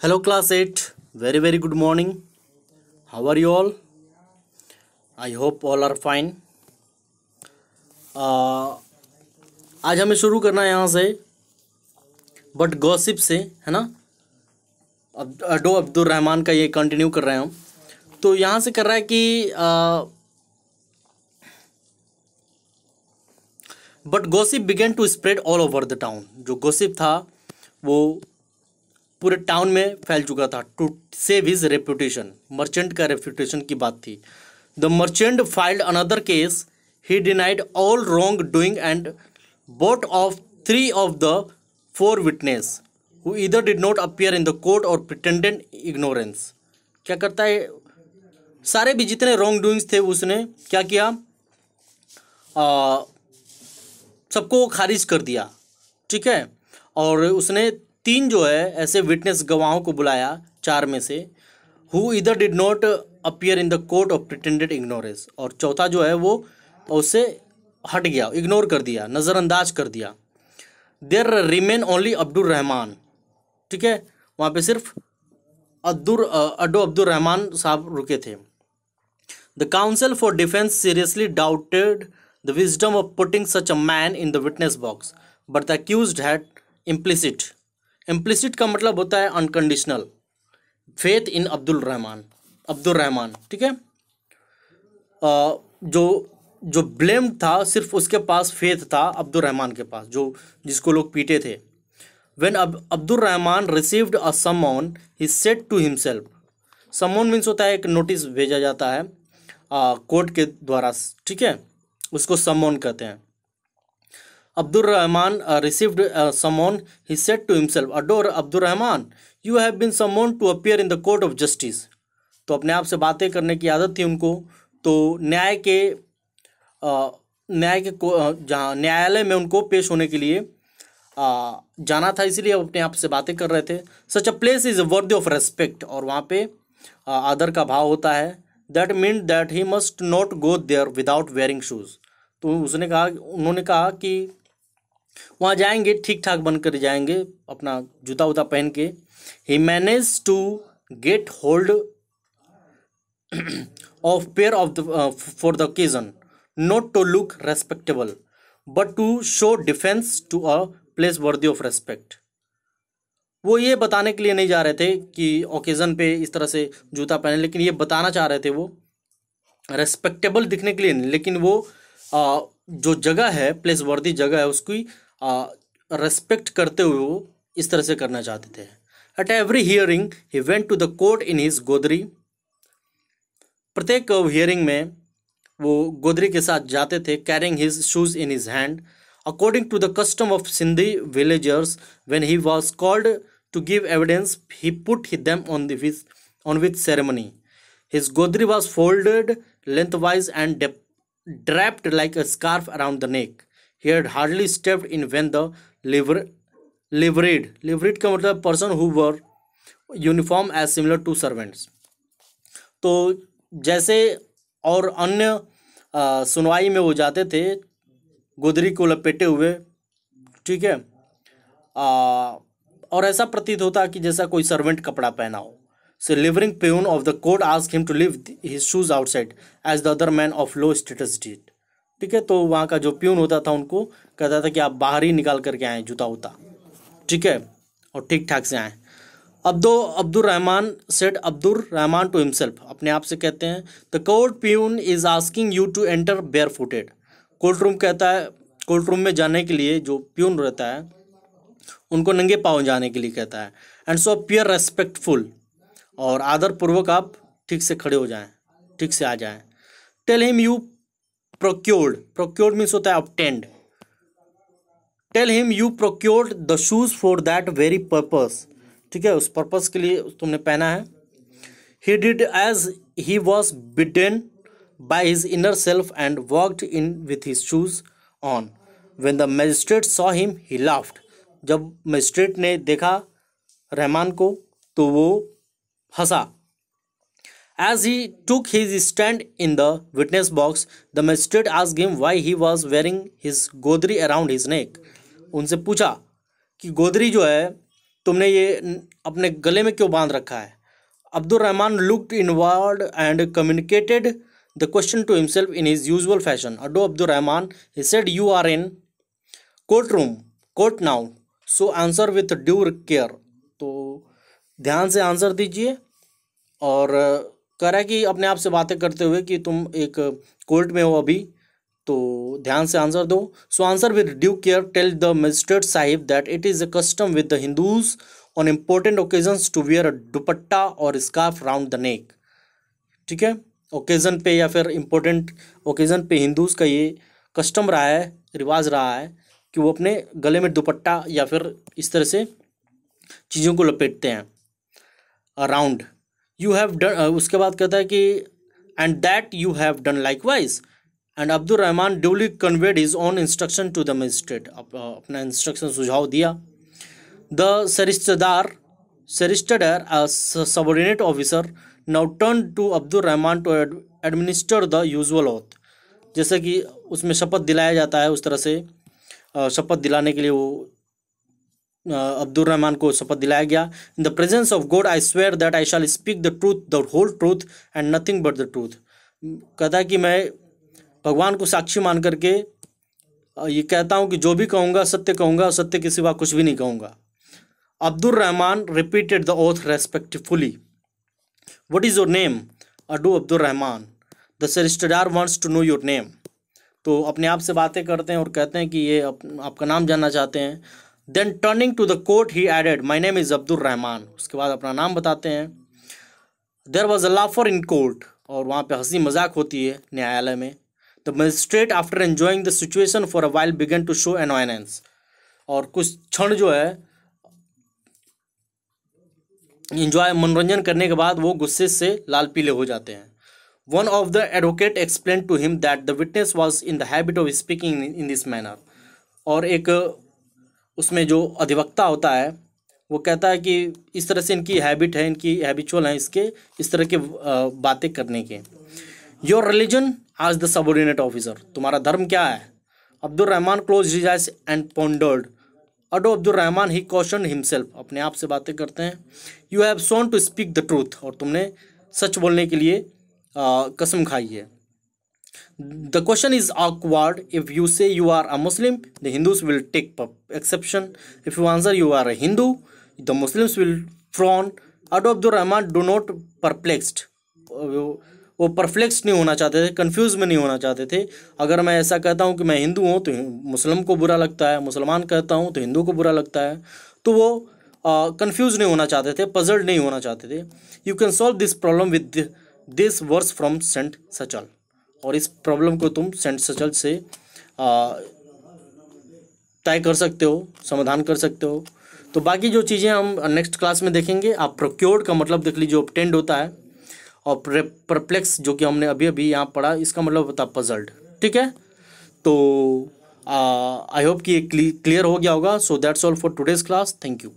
Hello, class 8. Very, very good morning. How are you all? I hope all are fine. Uh, आज हमें शुरू करना है यहाँ से बट गॉसिप से है ना अब अडो अब्दुल रहमान का ये कंटिन्यू कर रहे हैं हम तो यहाँ से कर रहा है कि but gossip began to spread all over the town जो गॉसिप था वो पूरे टाउन में फैल चुका था to save his reputation merchant का रेपुटेशन की बात थी। The merchant filed another case he denied all wrong doing and bought off three of the four witness who either did not appear in the court और pretended ignorance क्या करता है? सारे भी जितने रॉन्ग डूइंग्स थे, उसने क्या किया? सबको खारिज कर दिया, ठीक है? और उसने तीन जो है, ऐसे विटनेस गवाहों को बुलाया, चार में से who either did not appear in the court of pretended ignorance और चौथा जो है, वो उससे हट गया इग्नोर कर दिया, नज़रअंदाज कर दिया। There remain only Abdul Rahman ठीक है? वहाँ पे सिर्फ़ अब्दुल अड्डो अब्दुल रहमान साहब रुके थे। The council for defence seriously doubted the wisdom of putting such a man in the witness box but the accused had implicit implicit का मतलब होता है unconditional faith in Abdul Rahman Abdul Rahman ठीक है? जो जो ब्लेम था, सिर्फ़ उसके पास फेथ था अब्दुल रहमान के पास, जो, जिसको लोग पीटे थे। वेन अब Abdul Rahman received a summons he said to himself summons means होता है एक नोटिस भेजा जाता है कोर्ट के द्वारा, ठीक है? उसको समन कहते हैं। Abdul Rahman received summons he said to himself adore Abdul Rahman you have been summoned to appear in the court of justice तो अपने आप से बातें करने की आदत थी उनको। तो न्याय के न्याय के जहाँ न्यायालय में उनको पेश होने के लिए आ, जाना था इसीलिए अपने आप से बातें कर रहे थे। Such a place is worthy of respect और वहाँ पे आदर का भाव होता है। That mean that he must not go there without wearing shoes तो उसने कहा उन्होंने कहा कि वहाँ जाएँगे ठीक ठाक बनकर जाएँगे अपना जूता वूता पहन के। He manage to get hold of pair of the for the occasion not to look respectable but to show defence to a place worthy of respect वो ये बताने के लिए नहीं जा रहे थे कि ओकेज़न पे इस तरह से जूता पहने लेकिन ये बताना चाह रहे थे वो रेस्पेक्टेबल दिखने के लिए नहीं लेकिन वो आ, जो जगह है प्लेस वर्दी जगह है उसकी रेस्पेक्ट करते हुए वो इस तरह से करना चाहते थे। At every hearing he went to the court in his godri प्रत्येक हियरिंग में वो गोदरी के साथ जाते थे carrying his shoes in his hand according to the custom of Sindhi villagers when he was called to give evidence he put he them on this on with ceremony his godri was folded length wise and draped like a scarf around the neck he had hardly stepped in when the liver liveried liveried का मतलब person who wear uniform as similar to servants तो जैसे और अन्य सुनवाई में वो जाते थे गोदरी को लपेटे हुए ठीक है? आ, और ऐसा प्रतीत होता कि जैसा कोई सर्वेंट कपड़ा पहना हो। से लिवरिंग peon of the court asked him to leave his shoes outside as the other men of low status did ठीक है? तो वहाँ का जो प्यून होता था उनको, कहता था कि आप बाहर ही निकाल करके आए जूता उता ठीक है? और ठीक ठाक से आए। Abdo Rahman said Abdul Rahman to himself अपने आप से कहते हैं the court peon is asking you to enter bare footed court room कहता है कोर्ट रूम में जाने के लिए जो प्यून रहता है, उनको नंगे पाँव जाने के लिए कहता है। एंड सो पियर रेस्पेक्टफुल और आदरपूर्वक आप ठीक से खड़े हो जाएँ, ठीक से आ जाएँ। Tell him you procured. Procured means होता है obtained. Tell him you procured the shoes for that very purpose ठीक है, उस पर्पस के लिए तुमने पहना है। He did as he was bidden by his inner self and walked in with his shoes on when the magistrate saw him he laughed जब magistrate ने देखा रहमान को तो वो हंसा। As he took his stand in the witness box, the magistrate asked him why he was wearing his godri around his neck. उनसे पूछा कि गोदरी जो है तुमने ये अपने गले में क्यों बाँध रखा है? Abdul Rahman looked inward and communicated the question to himself in his usual fashion Ado Abdul Rahman he said you are in court room court now so answer with due care तो ध्यान से answer दीजिए और कह रहा है कि अपने आप से बातें करते हुए कि तुम एक कोर्ट में हो अभी तो ध्यान से आंसर दो। So answer with due care tell the magistrate sahib that it is a custom with the Hindus on important occasions to wear a dupatta और स्कार्फ राउंड द नेक ठीक है? ओकेज़न पे या फिर इम्पोर्टेंट ओकेज़न पे Hindus का ये custom रहा है, रिवाज रहा है कि वो अपने गले में दुपट्टा या फिर इस तरह से चीज़ों को लपेटते हैं अराउंड यू हैव डन उसके बाद कहता है कि and that you have done like wise and Abdul Rahman duly conveyed his own instruction to the magistrate अपना इंस्ट्रक्शन सुझाव दिया। The sarishtedar sarishtedar subordinate officer now turn to Abdul Rahman to administer the usual oath जैसे कि उसमें शपथ दिलाया जाता है उस तरह से शपथ दिलाने के लिए वो अब्दुल रहमान को शपथ दिलाया गया। In the presence of God I swear that I shall speak the truth the whole truth and nothing but the truth कहता है कि मैं भगवान को साक्षी मान करके ये कहता हूँ कि जो भी कहूँगा सत्य कहूँगा सत्य के सिवा कुछ भी नहीं कहूँगा। Abdul Rahman repeated the oath respectfully what is your name Ado Abdul Rahman. The sarishtedar wants to know your name तो अपने आप से बातें करते हैं और कहते हैं कि ये आप, आपका नाम जानना चाहते हैं। Then turning to the court he added my name is Abdul Rahman उसके बाद अपना नाम बताते हैं। देर वॉज़ अ लाफर इन कोर्ट और वहाँ पे हँसी मज़ाक होती है न्यायालय में। The magistrate after enjoying the situation for a while began to show annoyance और कुछ क्षण जो है इंजॉय मनोरंजन करने के बाद वो गुस्से से लाल पीले हो जाते हैं। One of the advocate explain to him that the witness was in the habit of speaking in this manner और एक उसमें जो अधिवक्ता होता है वो कहता है कि इस तरह से इनकी हैबिट है इनकी हैबिचुअल है इसके इस तरह के बातें करने के। योर रिलीजन आज द सबॉर्डिनेट ऑफिसर तुम्हारा धर्म क्या है? Abdul Rahman closed his eyes and pondered Ado Abdul Rahman he questioned himself अपने आप से बातें करते हैं। You have sworn to speak the truth और तुमने सच बोलने के लिए आ, कसम खाई है। The question is awkward if you say you are a muslim the hindus will take exception if you answer you are a hindu the muslims will frown Ado Abdul Rahman do not perplexed वो परफ्लेक्स नहीं होना चाहते थे confuse में नहीं होना चाहते थे अगर मैं ऐसा कहता हूँ कि मैं हिंदू हूँ तो मुस्लिम को बुरा लगता है मुसलमान कहता हूँ तो हिंदू को बुरा लगता है तो वो कन्फ्यूज़ नहीं होना चाहते थे पजल्ड नहीं होना चाहते थे you can solve this problem with this verse from saint Sachal और इस प्रॉब्लम को तुम सेंट सचल से तय कर सकते हो, समाधान कर सकते हो। तो बाकी जो चीज़ें हम नेक्स्ट क्लास में देखेंगे, आप प्रोक्योर्ड का मतलब देख लीजिए ऑप्टेंड होता है और परप्लेक्स जो कि हमने अभी अभी यहाँ पढ़ा, इसका मतलब होता है पजल्ड ठीक है? तो आई होप कि ये क्लियर हो गया होगा। So that's all for today's class thank you